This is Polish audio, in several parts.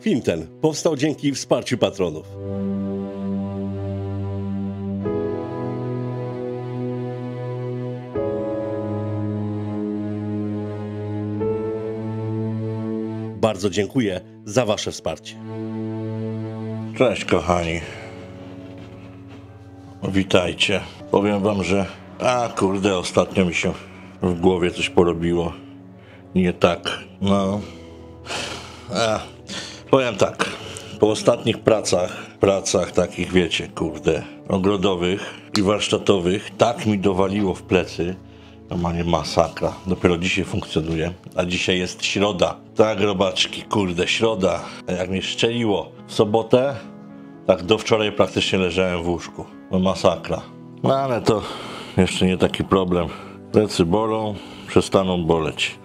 Film ten powstał dzięki wsparciu patronów. Bardzo dziękuję za Wasze wsparcie. Cześć kochani. Witajcie. Powiem wam, że a kurde, ostatnio mi się w głowie coś porobiło. Nie tak. No. A, powiem tak. Po ostatnich pracach, pracach takich wiecie, kurde, ogrodowych i warsztatowych, tak mi dowaliło w plecy, Normalnie masakra. Dopiero dzisiaj funkcjonuje. A dzisiaj jest środa. Tak, robaczki, kurde, środa. Jak mnie szczeliło w sobotę, tak do wczoraj praktycznie leżałem w łóżku. No masakra. No ale to jeszcze nie taki problem. Plecy bolą, przestaną boleć.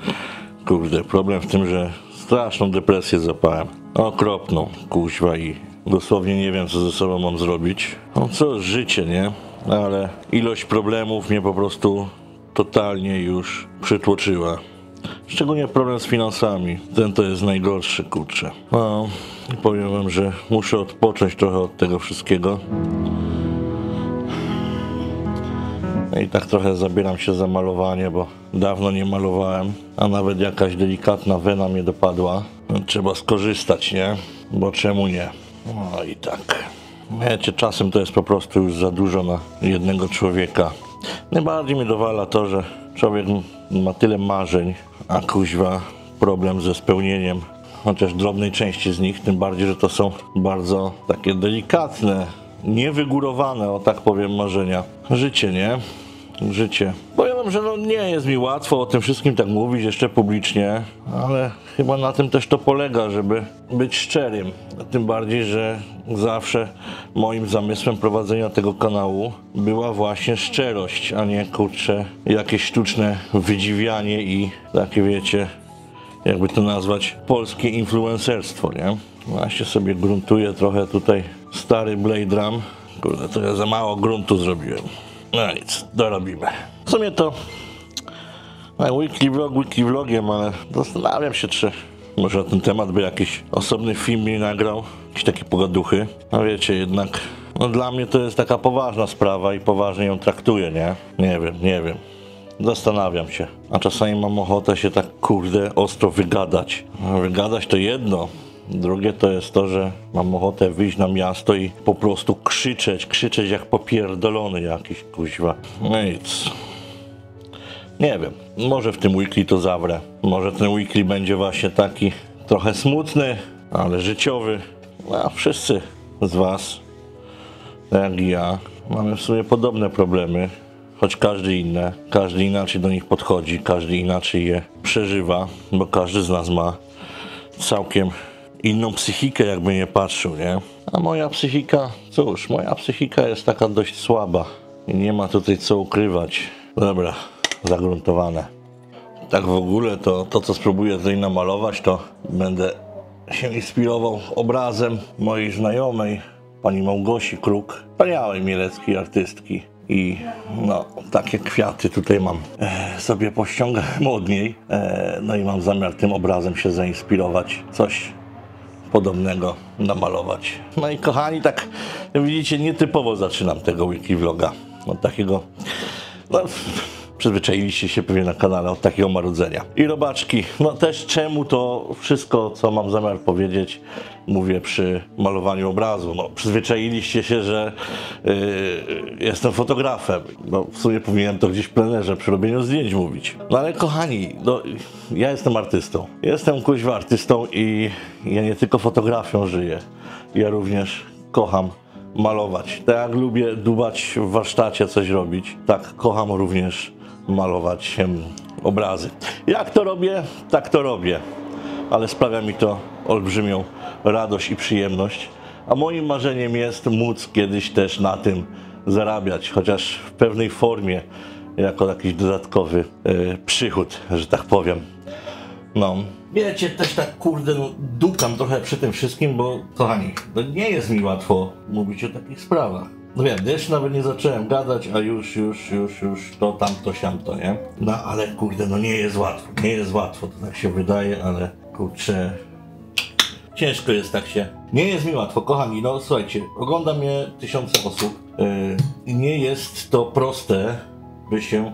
Kurde, problem w tym, że straszną depresję zapałem. Okropną, kuźwa i dosłownie nie wiem, co ze sobą mam zrobić. No co, życie, nie? Ale ilość problemów mnie po prostu totalnie już przytłoczyła. Szczególnie problem z finansami. Ten to jest najgorszy, kurczę. No, powiem wam, że muszę odpocząć trochę od tego wszystkiego. I tak trochę zabieram się za malowanie, bo dawno nie malowałem, a nawet jakaś delikatna wena mnie dopadła. Trzeba skorzystać, nie? Bo czemu nie? No i tak. Wiecie, czasem to jest po prostu już za dużo na jednego człowieka. Najbardziej mnie dowala to, że człowiek ma tyle marzeń, a kuźwa problem ze spełnieniem chociaż drobnej części z nich, tym bardziej, że to są bardzo takie delikatne, niewygórowane, o tak powiem, marzenia. Życie, nie? Życie. Powiem, że no nie jest mi łatwo o tym wszystkim tak mówić jeszcze publicznie, ale chyba na tym też to polega, żeby być szczerym. Tym bardziej, że zawsze moim zamysłem prowadzenia tego kanału była właśnie szczerość, a nie kurczę jakieś sztuczne wydziwianie i takie wiecie, jakby to nazwać, polskie influencerstwo, nie? Właśnie sobie gruntuję trochę tutaj stary Blade Ram. Kurde, to ja za mało gruntu zrobiłem. No nic, dorobimy. W sumie to no, weekly vlog, weekly vlogiem, ale zastanawiam się, czy może na ten temat by jakiś osobny film mi nagrał, jakieś takie pogaduchy. No wiecie, jednak no dla mnie to jest taka poważna sprawa i poważnie ją traktuję, nie? Nie wiem, nie wiem. Zastanawiam się. A czasami mam ochotę się tak, kurde, ostro wygadać. Wygadać to jedno. Drugie to jest to, że mam ochotę wyjść na miasto i po prostu krzyczeć, krzyczeć jak popierdolony jakiś, kuźwa. No nic. Nie wiem, może w tym weekly to zawrę. Może ten weekly będzie właśnie taki trochę smutny, ale życiowy. A wszyscy z Was, jak i ja, mamy w sumie podobne problemy, choć każdy inne. Każdy inaczej do nich podchodzi, każdy inaczej je przeżywa, bo każdy z nas ma całkiem inną psychikę, jakby nie patrzył, nie? A moja psychika, cóż, moja psychika jest taka dość słaba i nie ma tutaj co ukrywać. Dobra, zagruntowane. Tak w ogóle to, to co spróbuję tutaj namalować, to będę się inspirował obrazem mojej znajomej, pani Małgosi Kruk, wspaniałej mieleckiej artystki. I no, takie kwiaty tutaj mam. E, sobie pościągałem od niej. E, no i mam zamiar tym obrazem się zainspirować. Coś podobnego namalować. No i kochani, tak widzicie, nietypowo zaczynam tego wiki vloga. Od takiego, no, przyzwyczailiście się pewnie na kanale od takiego marudzenia. I robaczki, no też czemu to wszystko, co mam zamiar powiedzieć, mówię przy malowaniu obrazu. No, przyzwyczailiście się, że yy, jestem fotografem. No, w sumie powinienem to gdzieś w plenerze przy robieniu zdjęć mówić. No ale kochani, no, ja jestem artystą. Jestem kuźwa artystą i ja nie tylko fotografią żyję. Ja również kocham malować. Tak jak lubię dubać w warsztacie, coś robić, tak kocham również malować obrazy. Jak to robię, tak to robię. Ale sprawia mi to olbrzymią radość i przyjemność. A moim marzeniem jest móc kiedyś też na tym zarabiać, chociaż w pewnej formie, jako jakiś dodatkowy e, przychód, że tak powiem. No. Wiecie, też tak kurde, no, dukam trochę przy tym wszystkim, bo kochani, no nie jest mi łatwo mówić o takich sprawach. No wiem, jeszcze nawet nie zacząłem gadać, a już, już, już, już to, tamto, siamto, nie? No ale kurde, no nie jest łatwo, nie jest łatwo, to tak się wydaje, ale kurczę, ciężko jest tak się. Nie jest mi łatwo, kochani, no słuchajcie, ogląda mnie tysiące osób yy, nie jest to proste, by się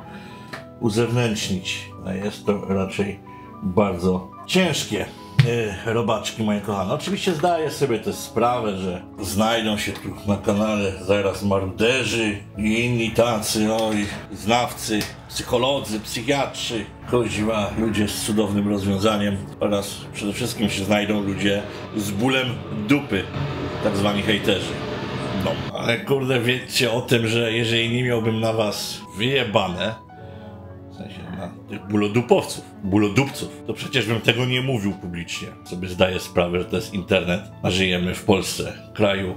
uzewnętrznić, jest to raczej bardzo ciężkie. Yy, robaczki moje kochane. Oczywiście zdaję sobie też sprawę, że znajdą się tu na kanale zaraz maruderzy i inni tacy, oj, znawcy, psycholodzy, psychiatrzy, koźwa, ludzie z cudownym rozwiązaniem oraz przede wszystkim się znajdą ludzie z bólem dupy, tak zwani hejterzy. No, ale kurde, wiecie o tym, że jeżeli nie miałbym na was wyjebane, na tych bólodupowców, bólodupców, to przecież bym tego nie mówił publicznie. Sobie zdaję sprawę, że to jest internet, a żyjemy w Polsce, kraju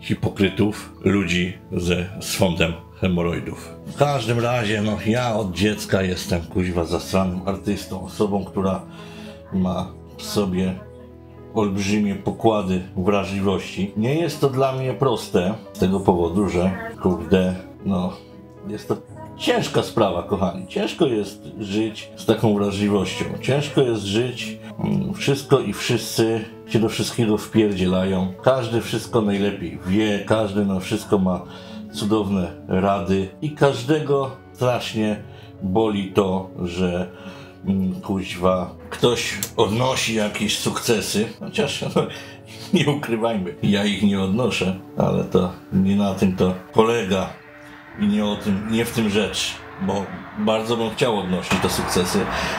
hipokrytów, ludzi ze swądem hemoroidów. W każdym razie, no ja od dziecka jestem kuźwa zastranym artystą, osobą, która ma w sobie olbrzymie pokłady wrażliwości. Nie jest to dla mnie proste z tego powodu, że kurde, no jest to ciężka sprawa, kochani. Ciężko jest żyć z taką wrażliwością. Ciężko jest żyć, mm, wszystko i wszyscy się do wszystkiego wpierdzielają. Każdy wszystko najlepiej wie, każdy na wszystko ma cudowne rady i każdego strasznie boli to, że mm, kuźwa ktoś odnosi jakieś sukcesy, chociaż no, nie ukrywajmy, ja ich nie odnoszę, ale to nie na tym to polega i nie o tym, nie w tym rzecz, bo bardzo bym chciał odnosić te sukcesy.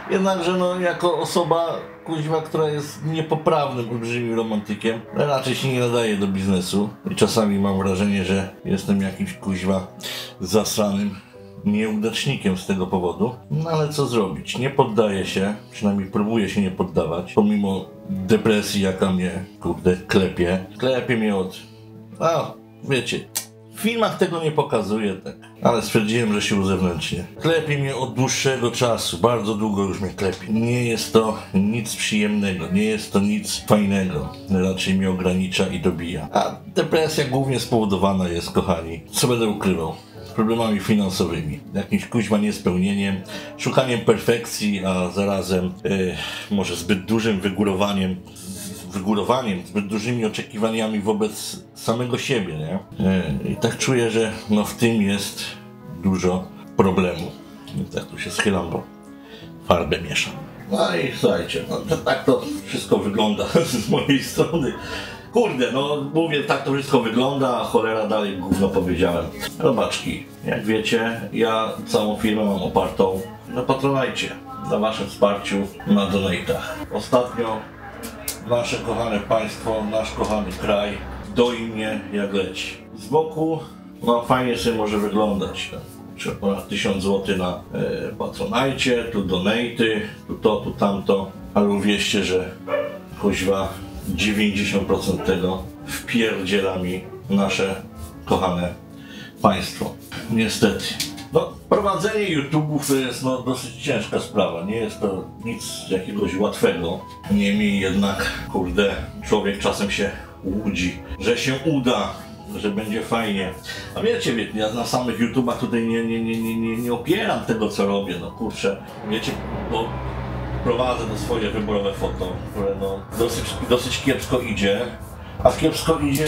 Jednakże no, jako osoba kuźwa, która jest niepoprawnym, olbrzymim romantykiem, raczej się nie nadaje do biznesu i czasami mam wrażenie, że jestem jakimś kuźwa zasranym nieudacznikiem z tego powodu. No ale co zrobić? Nie poddaję się, przynajmniej próbuję się nie poddawać, pomimo depresji, jaka mnie, kurde, klepie. Klepie mnie od... A, wiecie, w filmach tego nie pokazuje tak, ale stwierdziłem, że się uzewnętrznię. Klepie mnie od dłuższego czasu, bardzo długo już mnie klepie. Nie jest to nic przyjemnego, nie jest to nic fajnego. Raczej mnie ogranicza i dobija. A depresja głównie spowodowana jest, kochani, co będę ukrywał, problemami finansowymi, jakimś kuźma niespełnieniem, szukaniem perfekcji, a zarazem e, może zbyt dużym wygórowaniem wygórowaniem, zbyt dużymi oczekiwaniami wobec samego siebie, nie? E, I tak czuję, że no w tym jest dużo problemu. I tak tu się schylam, bo farbę mieszam. No i słuchajcie, no to, tak to wszystko wygląda z mojej strony. Kurde, no mówię, tak to wszystko wygląda, a cholera dalej gówno powiedziałem. Robaczki, jak wiecie, ja całą firmę mam opartą na Patronajcie, na waszym wsparciu, na donatach. Ostatnio nasze kochane państwo, nasz kochany kraj doi mnie jak leci. Z boku no fajnie sobie może wyglądać. Trzeba ponad 1000 zł na e, Patronajcie, tu donaty, tu to, tu tamto, ale uwierzcie, że kuźwa 90% tego wpierdziela mi nasze kochane państwo. Niestety. No, prowadzenie YouTube'ów to jest no, dosyć ciężka sprawa. Nie jest to nic jakiegoś łatwego. Niemniej jednak, kurde, człowiek czasem się łudzi, że się uda, że będzie fajnie. A wiecie, wiecie ja na samych YouTubach tutaj nie, nie, nie, nie, nie, nie opieram tego, co robię. No kurczę, wiecie, bo prowadzę swoje wyborowe foto, które no, dosyć, dosyć kiepsko idzie. A kiepsko idzie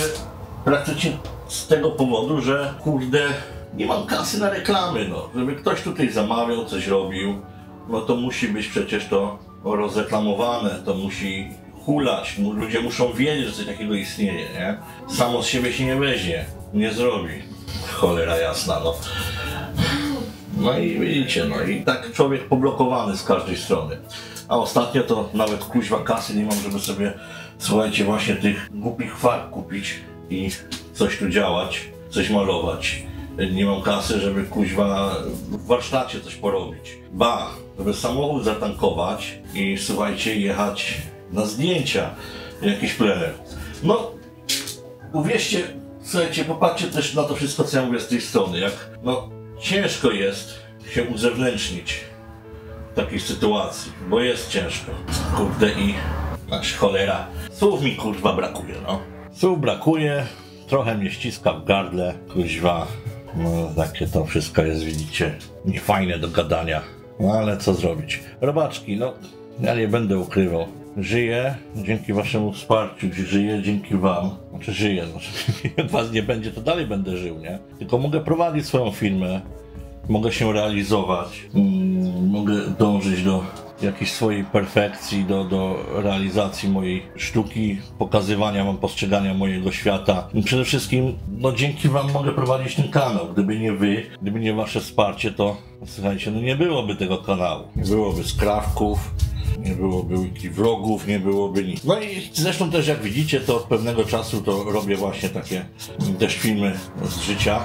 praktycznie z tego powodu, że kurde, nie mam kasy na reklamy, no. Żeby ktoś tutaj zamawiał, coś robił, no to musi być przecież to rozreklamowane, to musi hulać, ludzie muszą wiedzieć, że coś takiego istnieje, nie? Samo z siebie się nie weźmie, nie zrobi. Cholera jasna, no. No i widzicie, no i tak człowiek poblokowany z każdej strony. A ostatnio to nawet kuźwa kasy nie mam, żeby sobie, słuchajcie, właśnie tych głupich farb kupić i coś tu działać, coś malować. Nie mam kasy, żeby kuźwa w warsztacie coś porobić. Ba, żeby samochód zatankować i słuchajcie, jechać na zdjęcia, jakiś plener. No, uwierzcie, słuchajcie, popatrzcie też na to wszystko, co ja mówię z tej strony, jak, no, ciężko jest się uzewnętrznić w takiej sytuacji, bo jest ciężko. Kurde i, aż cholera, słów mi kurwa brakuje, no. Słów brakuje, trochę mnie ściska w gardle, kuźwa. No, takie to wszystko jest, widzicie, niefajne do gadania. No ale co zrobić? Robaczki, no, ja nie będę ukrywał. Żyję dzięki waszemu wsparciu, żyję dzięki wam. Znaczy żyję, jak was nie będzie, to dalej będę żył, nie? Tylko mogę prowadzić swoją firmę, mogę się realizować, mm, mogę dążyć do jakiejś swojej perfekcji, do, do realizacji mojej sztuki, pokazywania wam postrzegania mojego świata. I przede wszystkim, no dzięki wam mogę prowadzić ten kanał. Gdyby nie wy, gdyby nie wasze wsparcie, to słuchajcie, no nie byłoby tego kanału. Nie byłoby skrawków, nie byłoby wiki wrogów, nie byłoby nic. No i zresztą też jak widzicie, to od pewnego czasu to robię właśnie takie też filmy z życia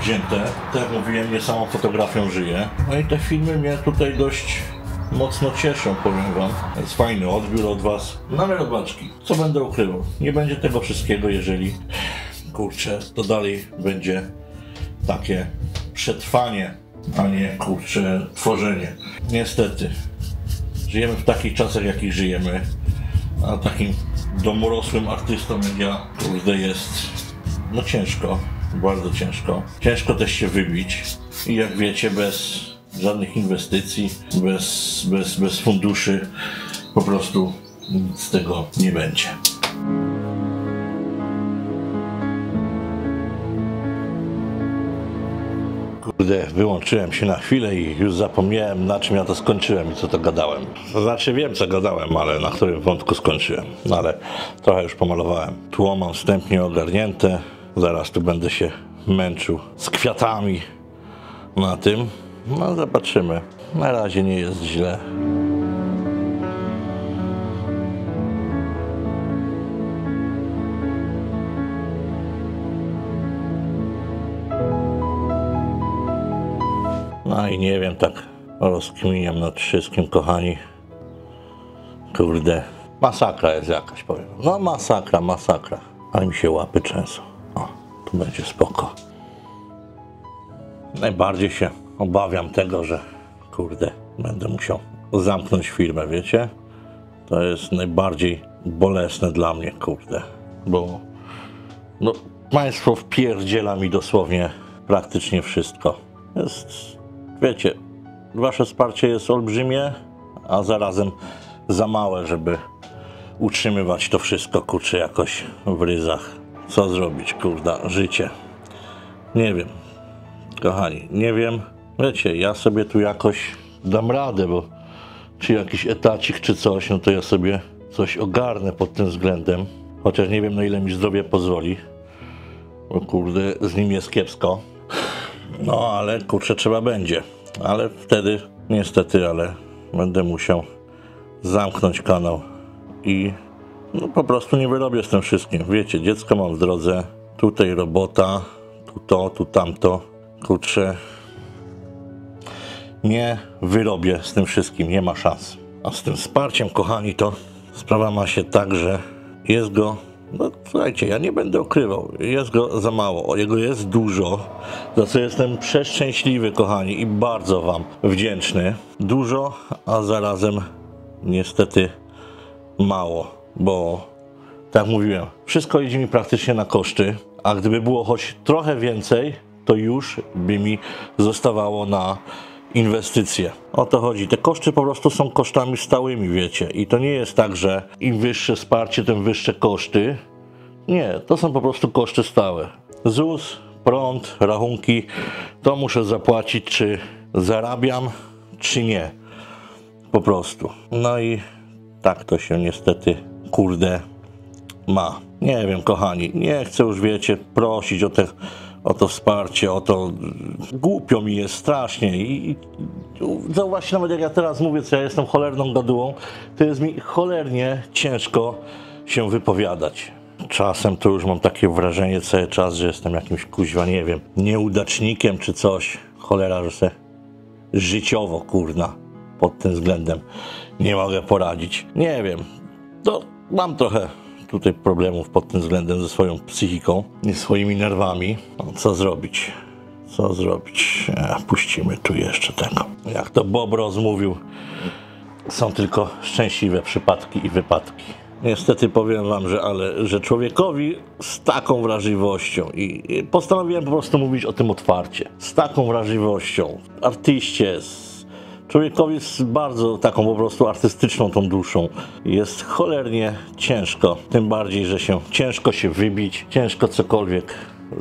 wzięte. Tak jak mówiłem, nie samą fotografią żyję. No i te filmy mnie tutaj dość mocno cieszą, powiem wam. Jest fajny odbiór od was. Ale robaczki, co będę ukrywał? Nie będzie tego wszystkiego, jeżeli kurczę, to dalej będzie takie przetrwanie, a nie kurczę tworzenie. Niestety, żyjemy w takich czasach, jakich żyjemy, a takim domorosłym artystom jak ja, kurde, jest no ciężko, bardzo ciężko. Ciężko też się wybić i jak wiecie, bez żadnych inwestycji, bez, bez, bez funduszy, po prostu nic z tego nie będzie. Kurde, wyłączyłem się na chwilę i już zapomniałem na czym ja to skończyłem i co to gadałem. Znaczy wiem co gadałem, ale na którym wątku skończyłem. No ale trochę już pomalowałem. Tło mam wstępnie ogarnięte. Zaraz tu będę się męczył z kwiatami na tym. No zobaczymy. Na razie nie jest źle. No i nie wiem, tak rozkminiam nad wszystkim, kochani. Kurde, masakra jest jakaś, powiem. No masakra, masakra. Ale mi się łapy trzęsą. O, tu będzie spoko. Najbardziej się obawiam tego, że kurde, będę musiał zamknąć firmę, wiecie? To jest najbardziej bolesne dla mnie, kurde, bo no, państwo wpierdziela mi dosłownie praktycznie wszystko. Jest, wiecie, wasze wsparcie jest olbrzymie, a zarazem za małe, żeby utrzymywać to wszystko, kurczę, jakoś w ryzach. Co zrobić, kurda, życie. Nie wiem, kochani, nie wiem. Wiecie, ja sobie tu jakoś dam radę, bo czy jakiś etacik, czy coś, no to ja sobie coś ogarnę pod tym względem. Chociaż nie wiem, na ile mi zdrowie pozwoli. Bo kurde, z nim jest kiepsko. No, ale kurczę, trzeba będzie. Ale wtedy, niestety, ale będę musiał zamknąć kanał i no, po prostu nie wyrobię z tym wszystkim. Wiecie, dziecko mam w drodze, tutaj robota, tu to, tu tamto. Kurczę, nie wyrobię z tym wszystkim, nie ma szans. A z tym wsparciem, kochani, to sprawa ma się tak, że jest go, no słuchajcie, ja nie będę ukrywał, jest go za mało, jego jest dużo, za co jestem przeszczęśliwy, kochani, i bardzo Wam wdzięczny. Dużo, a zarazem niestety mało, bo tak mówiłem, wszystko idzie mi praktycznie na koszty, a gdyby było choć trochę więcej, to już by mi zostawało na inwestycje. O to chodzi. Te koszty po prostu są kosztami stałymi, wiecie. I to nie jest tak, że im wyższe wsparcie, tym wyższe koszty. Nie, to są po prostu koszty stałe. ZUS, prąd, rachunki, to muszę zapłacić, czy zarabiam, czy nie. Po prostu. No i tak to się niestety, kurde, ma. Nie wiem, kochani, nie chcę już, wiecie, prosić o te o to wsparcie, o to głupio mi jest strasznie i, i zauważcie nawet jak ja teraz mówię, co ja jestem cholerną gadułą, to jest mi cholernie ciężko się wypowiadać. Czasem to już mam takie wrażenie cały czas, że jestem jakimś kuźwa, nie wiem, nieudacznikiem czy coś. Cholera, że se życiowo, kurna, pod tym względem nie mogę poradzić. Nie wiem, to mam trochę tutaj problemów pod tym względem ze swoją psychiką i swoimi nerwami. No, co zrobić? Co zrobić? E, puścimy tu jeszcze tego. Jak to Bob rozmówił, są tylko szczęśliwe przypadki i wypadki. niestety powiem wam, że, ale, że człowiekowi z taką wrażliwością i, i postanowiłem po prostu mówić o tym otwarcie, z taką wrażliwością, artyście, z człowiekowi z bardzo taką po prostu artystyczną tą duszą jest cholernie ciężko, tym bardziej, że się ciężko się wybić, ciężko cokolwiek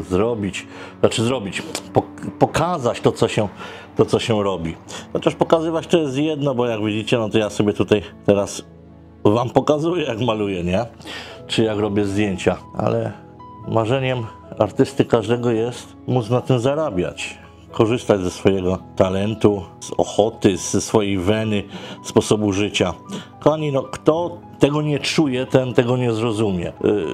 zrobić, znaczy zrobić, pok- pokazać to co, się, to, co się robi. Chociaż pokazywać to jest jedno, bo jak widzicie, no to ja sobie tutaj teraz wam pokazuję, jak maluję, nie? Czy jak robię zdjęcia, ale marzeniem artysty każdego jest móc na tym zarabiać. Korzystać ze swojego talentu, z ochoty, ze swojej weny, sposobu życia. Kochani, no kto tego nie czuje, ten tego nie zrozumie. Yy,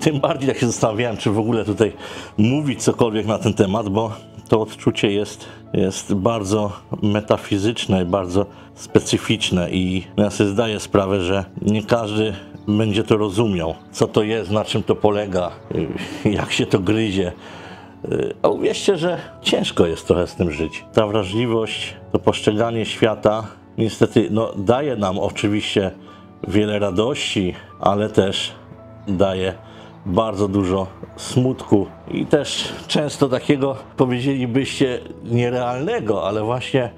tym bardziej jak się zastanawiałem, czy w ogóle tutaj mówić cokolwiek na ten temat, bo to odczucie jest, jest bardzo metafizyczne, bardzo specyficzne i ja sobie zdaję sprawę, że nie każdy będzie to rozumiał, co to jest, na czym to polega, yy, jak się to gryzie. Yy, A uwierzcie, że ciężko jest trochę z tym żyć. Ta wrażliwość, to postrzeganie świata niestety no, daje nam oczywiście wiele radości, ale też daje bardzo dużo smutku i też często takiego, powiedzielibyście, nierealnego, ale właśnie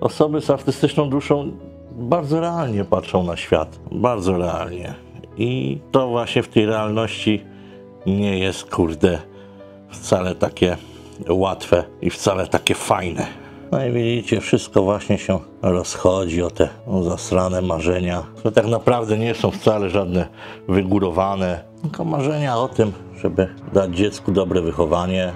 osoby z artystyczną duszą bardzo realnie patrzą na świat. Bardzo realnie. I to właśnie w tej realności nie jest, kurde, wcale takie łatwe i wcale takie fajne. No i widzicie, wszystko właśnie się rozchodzi o te zasrane marzenia, które tak naprawdę nie są wcale żadne wygórowane, tylko marzenia o tym, żeby dać dziecku dobre wychowanie,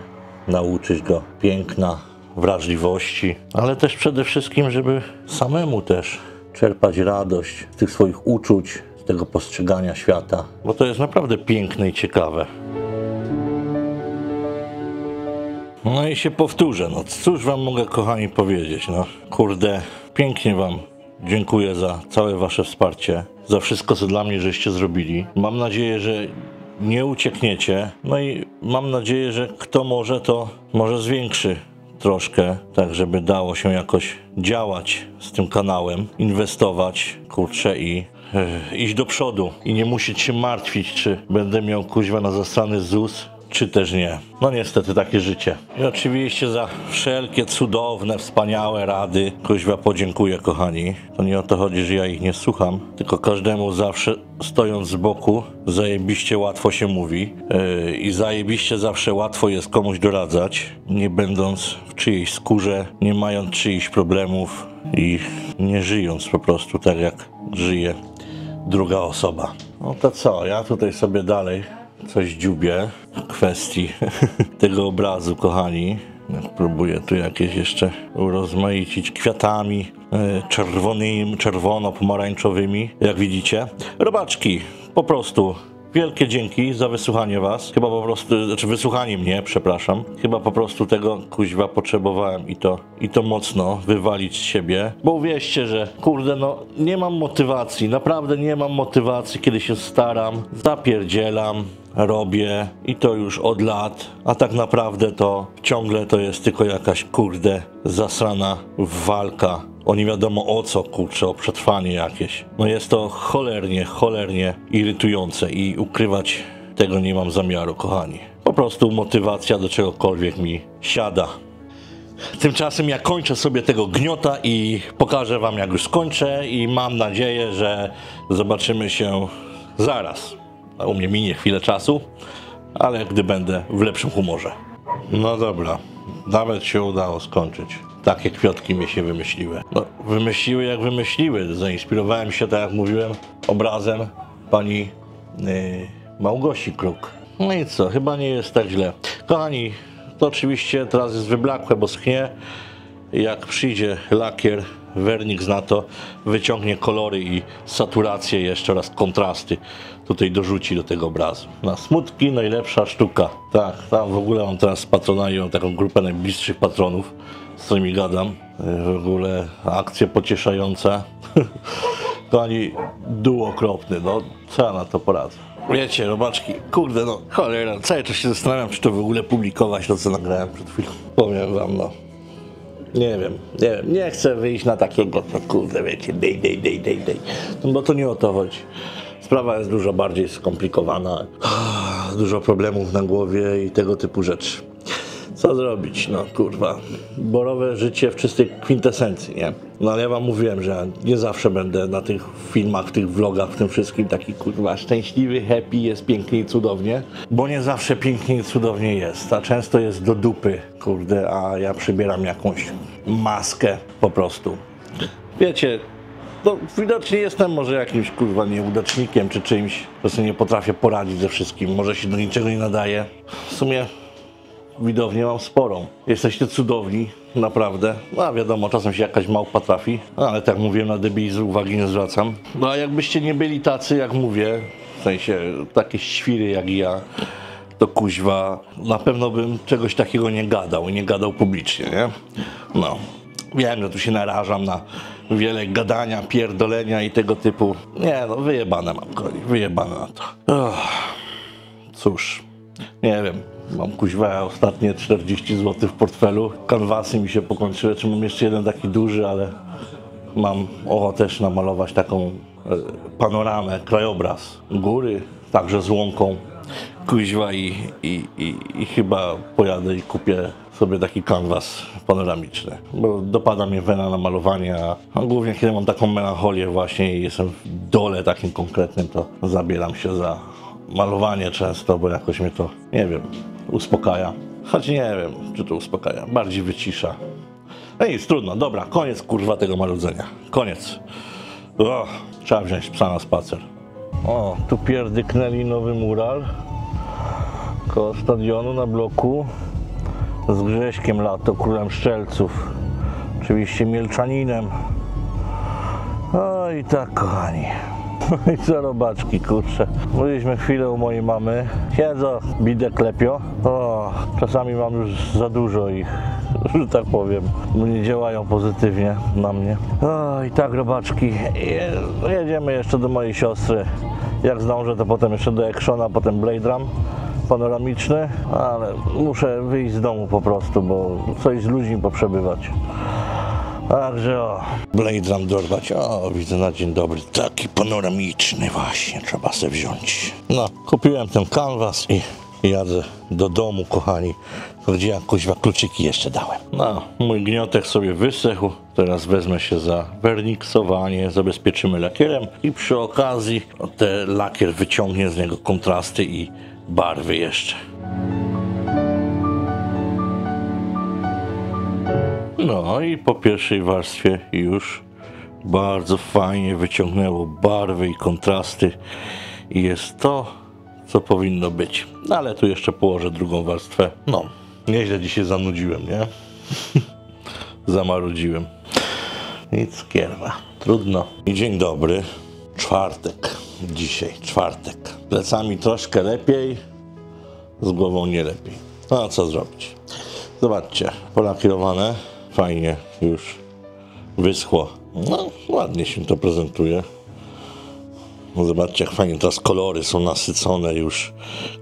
nauczyć go piękna, wrażliwości, ale też przede wszystkim, żeby samemu też czerpać radość z tych swoich uczuć, z tego postrzegania świata, bo to jest naprawdę piękne i ciekawe. No i się powtórzę, no cóż wam mogę kochani powiedzieć, no. Kurde, pięknie wam dziękuję za całe wasze wsparcie, za wszystko co dla mnie żeście zrobili. Mam nadzieję, że nie uciekniecie, no i mam nadzieję, że kto może to może zwiększy troszkę, tak żeby dało się jakoś działać z tym kanałem, inwestować, kurczę i e, iść do przodu. I nie musieć się martwić, czy będę miał kuźwa na zasrany ZUS, czy też nie. No niestety takie życie. I oczywiście za wszelkie cudowne, wspaniałe rady kuźwa podziękuję kochani. To nie o to chodzi, że ja ich nie słucham, tylko każdemu zawsze stojąc z boku zajebiście łatwo się mówi yy, i zajebiście zawsze łatwo jest komuś doradzać, nie będąc w czyjejś skórze, nie mając czyichś problemów i nie żyjąc po prostu tak jak żyje druga osoba. No to co, ja tutaj sobie dalej coś dziubię w kwestii tego obrazu, kochani. Próbuję tu jakieś jeszcze urozmaicić kwiatami e, czerwonymi, czerwono-pomarańczowymi, jak widzicie. Robaczki, po prostu wielkie dzięki za wysłuchanie was. Chyba po prostu, znaczy wysłuchanie mnie, przepraszam. Chyba po prostu tego kuźwa potrzebowałem i to, i to mocno wywalić z siebie. Bo uwierzcie, że kurde, no nie mam motywacji, naprawdę nie mam motywacji, kiedy się staram, zapierdzielam, robię i to już od lat, a tak naprawdę to ciągle to jest tylko jakaś kurde zasrana walka o nie wiadomo o co, kurczę, o przetrwanie jakieś. No jest to cholernie, cholernie irytujące i ukrywać tego nie mam zamiaru, kochani. Po prostu motywacja do czegokolwiek mi siada. Tymczasem ja kończę sobie tego gniota i pokażę wam jak już skończę i mam nadzieję, że zobaczymy się zaraz. A U mnie minie chwilę czasu, ale gdy będę w lepszym humorze. No dobra, nawet się udało skończyć. Takie kwiatki mi się wymyśliły. No, wymyśliły jak wymyśliły. Zainspirowałem się, tak jak mówiłem, obrazem pani yy, Małgosi Kruk. No i co, chyba nie jest tak źle. Kochani, to oczywiście teraz jest wyblakłe, bo schnie. Jak przyjdzie lakier, wernik zna to, wyciągnie kolory i saturację jeszcze raz kontrasty tutaj dorzuci do tego obrazu. Na smutki najlepsza sztuka. Tak, tam w ogóle mam teraz patronami, mam taką grupę najbliższych patronów, z którymi gadam. W ogóle akcje pocieszające. Kochani, dół okropny, no co ja na to poradzę. Wiecie, robaczki, kurde no, cholera, cały czas się zastanawiam, czy to w ogóle publikować, to co nagrałem przed chwilą. Powiem wam, no. Nie wiem, nie wiem, nie chcę wyjść na takiego, no kurde, wiecie, dej, dej, dej, dej, dej. No bo to nie o to chodzi. Sprawa jest dużo bardziej skomplikowana. Dużo problemów na głowie i tego typu rzeczy. Co zrobić? No kurwa. Borowe życie w czystej kwintesencji, nie? No ale ja wam mówiłem, że nie zawsze będę na tych filmach, tych vlogach, w tym wszystkim taki kurwa szczęśliwy, happy, jest pięknie i cudownie. Bo nie zawsze pięknie i cudownie jest, a często jest do dupy, kurde, a ja przybieram jakąś maskę po prostu. Wiecie, no, widocznie jestem może jakimś kurwa nieudacznikiem czy czymś, po prostu nie potrafię poradzić ze wszystkim, może się do niczego nie nadaje. W sumie widownię mam sporą. Jesteście cudowni, naprawdę. No a wiadomo, czasem się jakaś małpa trafi, no, ale tak jak mówiłem, na debilizm uwagi nie zwracam. No a jakbyście nie byli tacy, jak mówię, w sensie takie świry jak ja, to kuźwa, na pewno bym czegoś takiego nie gadał i nie gadał publicznie, nie? No. Wiem, że tu się narażam na wiele gadania, pierdolenia i tego typu. Nie, no wyjebane mam koni, wyjebane na to. Cóż, nie wiem. Mam kuźwa ostatnie 40 zł w portfelu. Kanwasy mi się pokończyły, czy mam jeszcze jeden taki duży, ale mam ochotę też namalować taką e, panoramę, krajobraz góry, także z łąką. Kuźwa i, i, i, i chyba pojadę i kupię sobie taki kanwas panoramiczny, bo dopada mnie wena na malowanie, a głównie kiedy mam taką melancholię właśnie i jestem w dole takim konkretnym, to zabieram się za malowanie często, bo jakoś mnie to, nie wiem, uspokaja. Choć nie wiem, czy to uspokaja, bardziej wycisza. No nic, trudno, dobra, koniec kurwa tego maludzenia. Koniec. Trzeba wziąć psa na spacer. O, tu pierdyknęli nowy mural koło stadionu na bloku z Grześkiem Lato, królem szczelców. Oczywiście Mielczaninem. O i tak, kochani. No i co robaczki, kurczę. Byliśmy chwilę u mojej mamy. Siedzą, bidę klepio. O, czasami mam już za dużo ich, że tak powiem. bo Nie działają pozytywnie na mnie. O, i tak, robaczki. Je- Jedziemy jeszcze do mojej siostry. Jak zdążę, to potem jeszcze do Ekshona, potem Blade Ram panoramiczny, ale muszę wyjść z domu po prostu, bo coś z ludźmi poprzebywać. Także o. Blade Ram dorwać. O, widzę na dzień dobry. Taki panoramiczny właśnie trzeba sobie wziąć. No, kupiłem ten kanwas i jadę do domu, kochani. Gdzie ja kuźwa kluczyki jeszcze dałem. No, mój gniotek sobie wysechł. Teraz wezmę się za werniksowanie, zabezpieczymy lakierem i przy okazji ten lakier wyciągnie z niego kontrasty i barwy jeszcze. No i po pierwszej warstwie już bardzo fajnie wyciągnęło barwy i kontrasty i jest to, co powinno być. No ale tu jeszcze położę drugą warstwę. No, nieźle dzisiaj zanudziłem, nie? Zamarudziłem. Nic kierwa. Trudno. I dzień dobry. Czwartek. Dzisiaj, czwartek. Plecami troszkę lepiej, z głową nie lepiej. No a co zrobić? Zobaczcie, polakierowane, fajnie już wyschło. No, ładnie się to prezentuje. No, Zobaczcie, jak fajnie teraz kolory są nasycone już,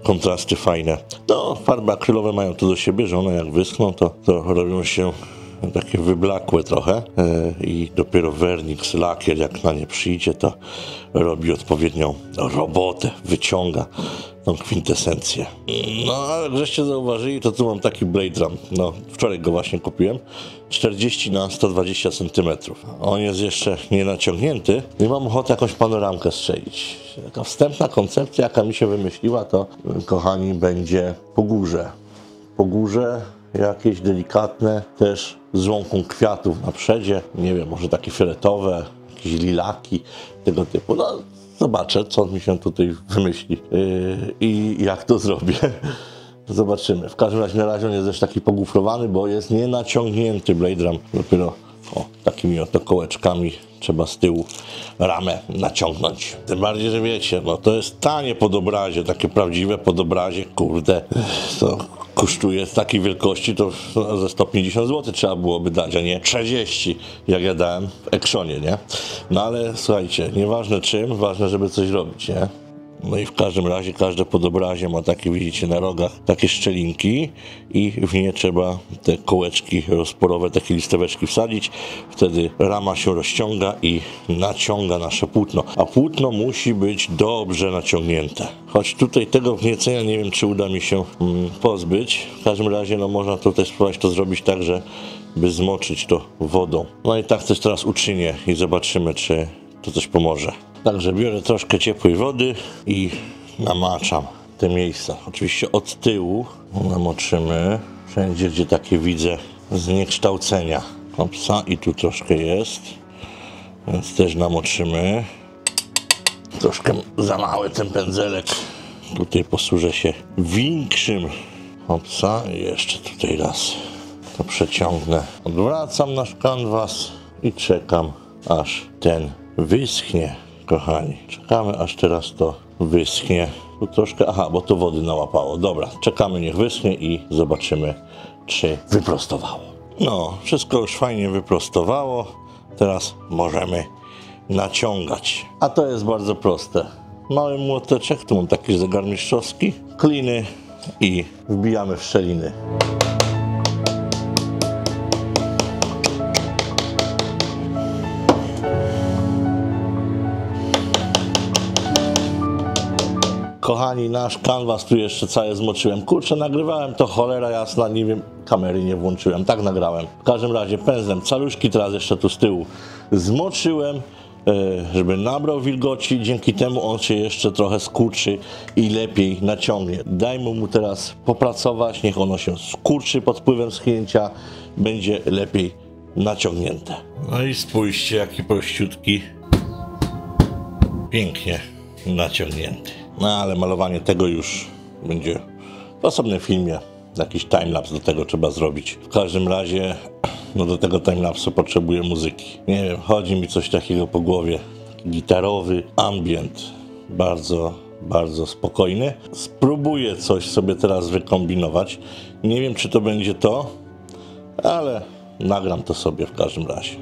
kontrasty fajne. No, farby akrylowe mają to do siebie, że one jak wyschną, to, to robią się takie wyblakłe trochę e, i dopiero Vernix, lakier, jak na nie przyjdzie, to robi odpowiednią robotę, wyciąga tą kwintesencję. No, ale żeście zauważyli, to tu mam taki Blade Ram. No, wczoraj go właśnie kupiłem. 40 na 120 cm. On jest jeszcze nie naciągnięty i mam ochotę jakąś panoramkę strzelić. Taka wstępna koncepcja, jaka mi się wymyśliła, to kochani, będzie po górze. Po górze jakieś delikatne, też z łąką kwiatów na przedzie. Nie wiem, może takie fioletowe, jakieś lilaki, tego typu. No, zobaczę, co mi się tutaj wymyśli yy, i jak to zrobię. Zobaczymy. W każdym razie na razie on jest też taki pogufrowany, bo jest nie naciągnięty Blade Ram. Dopiero o, takimi oto kołeczkami trzeba z tyłu ramę naciągnąć. Tym bardziej, że wiecie, no to jest tanie podobrazie, takie prawdziwe podobrazie, kurde, to kosztuje z takiej wielkości, to ze 150 zł trzeba byłoby dać, a nie 30, jak ja dałem w Ekszonie, nie? No ale słuchajcie, nieważne czym, ważne, żeby coś robić, nie? No i w każdym razie każde podobrazie ma takie, widzicie, na rogach takie szczelinki i w nie trzeba te kołeczki rozporowe, takie listeweczki wsadzić. Wtedy rama się rozciąga i naciąga nasze płótno. A płótno musi być dobrze naciągnięte. Choć tutaj tego wgniecenia nie wiem, czy uda mi się mm, pozbyć. W każdym razie no, można tutaj spróbować to zrobić tak, że by zmoczyć to wodą. No i tak też teraz uczynię i zobaczymy, czy to coś pomoże. Także biorę troszkę ciepłej wody i namaczam te miejsca. Oczywiście od tyłu namoczymy wszędzie, gdzie takie widzę zniekształcenia. Opsa i tu troszkę jest, więc też namoczymy. Troszkę za mały ten pędzelek. Tutaj posłużę się większym. Opsa i jeszcze tutaj raz to przeciągnę. Odwracam nasz kanwas i czekam, aż ten wyschnie, kochani. Czekamy, aż teraz to wyschnie. Tu troszkę, aha, bo to wody nałapało. Dobra, czekamy, niech wyschnie i zobaczymy, czy wyprostowało. No, wszystko już fajnie wyprostowało. Teraz możemy naciągać. A to jest bardzo proste. Mały młoteczek, tu mam taki zegar mistrzowski, kliny i wbijamy w szczeliny. Kochani, nasz kanwas tu jeszcze cały zmoczyłem. Kurczę, nagrywałem to cholera jasna, nie wiem, kamery nie włączyłem, tak nagrałem. W każdym razie pędzlem caluszki teraz jeszcze tu z tyłu zmoczyłem, e, żeby nabrał wilgoci, dzięki temu on się jeszcze trochę skurczy i lepiej naciągnie. Dajmy mu teraz popracować, niech ono się skurczy pod wpływem schnięcia, będzie lepiej naciągnięte. No i spójrzcie, jaki prościutki, pięknie naciągnięty. No ale malowanie tego już będzie w osobnym filmie. Jakiś timelapse do tego trzeba zrobić. W każdym razie, no do tego timelapsu potrzebuję muzyki. Nie wiem, chodzi mi coś takiego po głowie. Gitarowy ambient. Bardzo, bardzo spokojny. Spróbuję coś sobie teraz wykombinować. Nie wiem, czy to będzie to, ale nagram to sobie w każdym razie.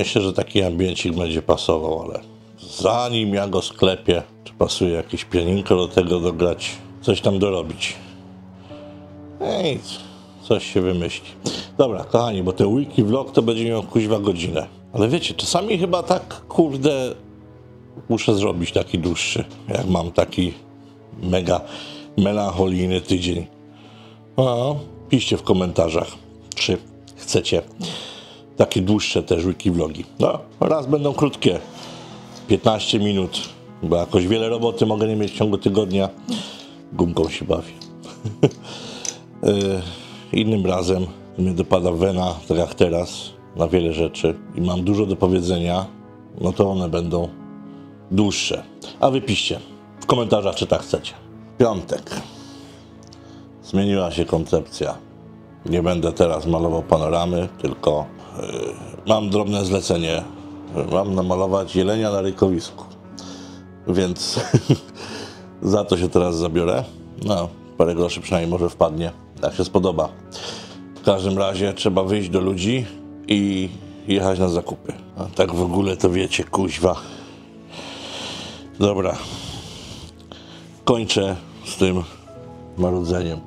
Myślę, że taki ambiencik będzie pasował, ale zanim ja go sklepię, czy pasuje jakieś pianinko do tego dograć, coś tam dorobić. No Nic, coś się wymyśli. Dobra, kochani, bo ten wiki vlog to będzie miał kuźwa godzinę. Ale wiecie, czasami chyba tak, kurde, muszę zrobić taki dłuższy, jak mam taki mega melancholijny tydzień. No, piszcie w komentarzach, czy chcecie takie dłuższe też wiki vlogi. No, raz będą krótkie, 15 minut, bo jakoś wiele roboty mogę nie mieć w ciągu tygodnia. Gumką się bawię. Y, Innym razem mnie dopada wena, tak jak teraz, na wiele rzeczy i mam dużo do powiedzenia, no to one będą dłuższe. A wy piszcie w komentarzach, czy tak chcecie. Piątek. Zmieniła się koncepcja. Nie będę teraz malował panoramy, tylko y, mam drobne zlecenie. Mam namalować jelenia na rykowisku. Więc za to się teraz zabiorę. No, parę groszy przynajmniej może wpadnie, jak się spodoba. W każdym razie trzeba wyjść do ludzi i jechać na zakupy. A tak w ogóle to wiecie, kuźwa. Dobra. Kończę z tym marudzeniem.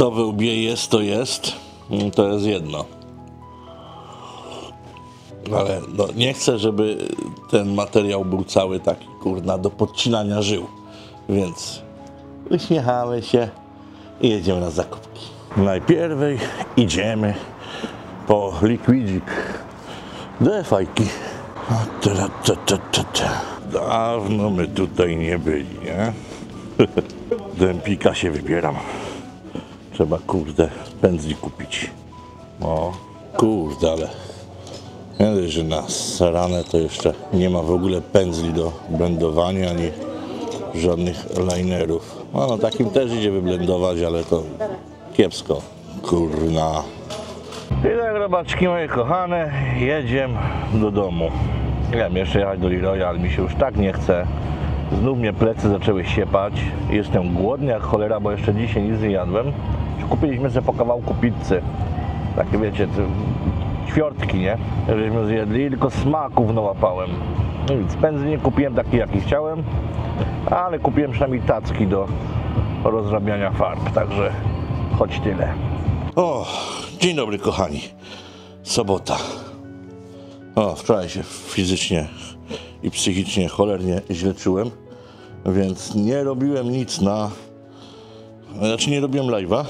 To we łbie jest, to jest. Mm, To jest jedno. Ale no, nie chcę, żeby ten materiał był cały taki, kurna, do podcinania żył. Więc uśmiechamy się i jedziemy na zakupki. Najpierw idziemy po likwidzik do fajki. Dawno my tutaj nie byli, nie? Do Empika się wybieram. Trzeba, kurde, pędzli kupić. O, Kurde, ale nie dość, że na saranę to jeszcze nie ma w ogóle pędzli do blendowania, ani żadnych linerów. No, no takim też idzie wyblendować, ale to kiepsko. Kurna. I tak, robaczki moje kochane, jedziemy do domu. Miałem jeszcze jechać do Leroya, ale mi się już tak nie chce. Znów mnie plecy zaczęły siepać. Jestem głodny jak cholera, bo jeszcze dzisiaj nic nie jadłem. Kupiliśmy sobie po kawałku pizzy. Takie wiecie, ćwiortki, nie? Żeśmy zjedli, tylko smaków nałapałem. No nic, pędzy nie kupiłem taki jaki chciałem, ale kupiłem przynajmniej tacki do rozrabiania farb, także choć tyle. O, dzień dobry kochani. Sobota. O, wczoraj się fizycznie i psychicznie cholernie źle czułem, więc nie robiłem nic na... Znaczy nie robiłem live'a.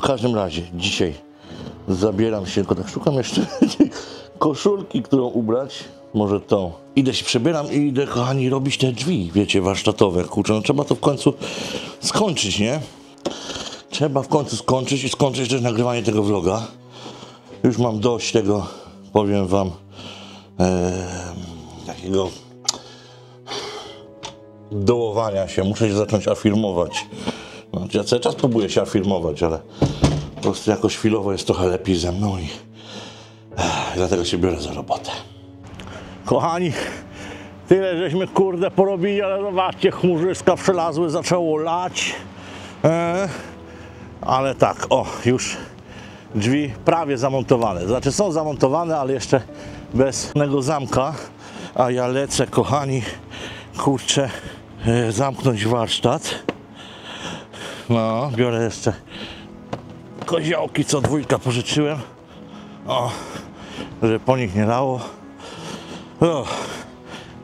W każdym razie dzisiaj zabieram się, tylko tak szukam jeszcze koszulki, którą ubrać. Może tą. Idę się przebieram i idę, kochani, robić te drzwi, wiecie, warsztatowe. Kurczę, no trzeba to w końcu skończyć, nie? Trzeba w końcu skończyć i skończyć też nagrywanie tego vloga. Już mam dość tego, powiem wam, takiego dołowania się. Muszę się zacząć afirmować. No, ja cały czas próbuję się afirmować, ale po prostu jakoś chwilowo jest trochę lepiej ze mną i dlatego się biorę za robotę. Kochani, tyle żeśmy kurde porobili, ale zobaczcie, chmurzyska przelazły, zaczęło lać. E, ale tak, o, już drzwi prawie zamontowane. Znaczy są zamontowane, ale jeszcze bez tego zamka. A ja lecę, kochani, kurczę, e, zamknąć warsztat. No, biorę jeszcze koziołki, co dwójka pożyczyłem. O, żeby po nich nie lało. O,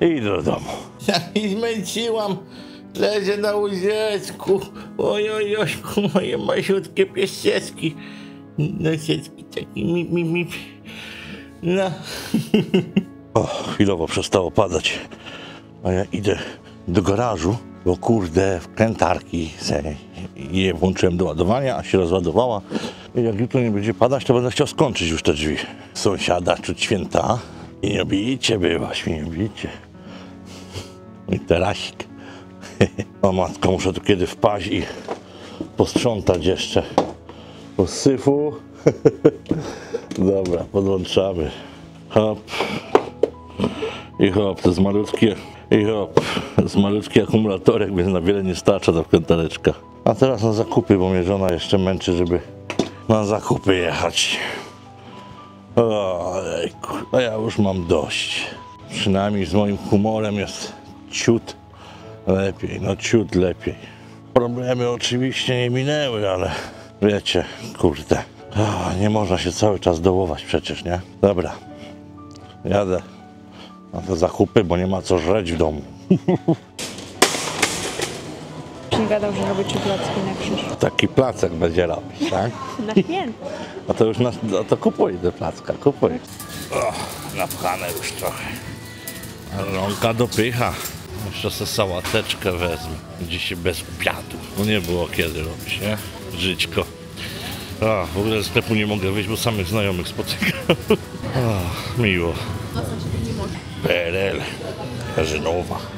i idę do domu. Ja mi zmęciłam. Leżę na łóżeczku. Oj, oj, oj, moje masiutkie pieszczeczki. Nosieczki takie mi, mi, mi. No. O, chwilowo przestało padać. A ja idę do garażu, bo kurde, wkrętarki se je włączyłem do ładowania, a się rozładowała. I jak jutro nie będzie padać, to będę chciał skończyć już te drzwi. Sąsiada czuć święta. I nie bicie bywa, nie bicie. I terasik. O matko, muszę tu kiedy wpaść i posprzątać jeszcze. Po syfu. Dobra, podłączamy. Hop. I hop, to jest malutkie. I hop, z malutki akumulatorek, więc na wiele nie starcza ta wkrętareczka. A teraz na zakupy, bo mnie żona jeszcze męczy, żeby na zakupy jechać. Ojejku, a ja już mam dość. Przynajmniej z moim humorem jest ciut lepiej, no ciut lepiej. Problemy oczywiście nie minęły, ale wiecie, kurde, a, nie można się cały czas dołować przecież, nie? Dobra, jadę na te zakupy, bo nie ma co żreć w domu. Nie gadał, że robi ci placki na krzyż. Taki placek będzie robić, tak? Na święto. A to już na, no to kupuj te placka, kupuj. O, napchane już trochę. Rąka dopycha. Jeszcze sobie sałateczkę wezmę. Dzisiaj bez obiadu. No nie było kiedy robić, nie? Żyćko. A, w ogóle z sklepu nie mogę wyjść, bo samych znajomych spotykam. A, miło. Berela, a nova.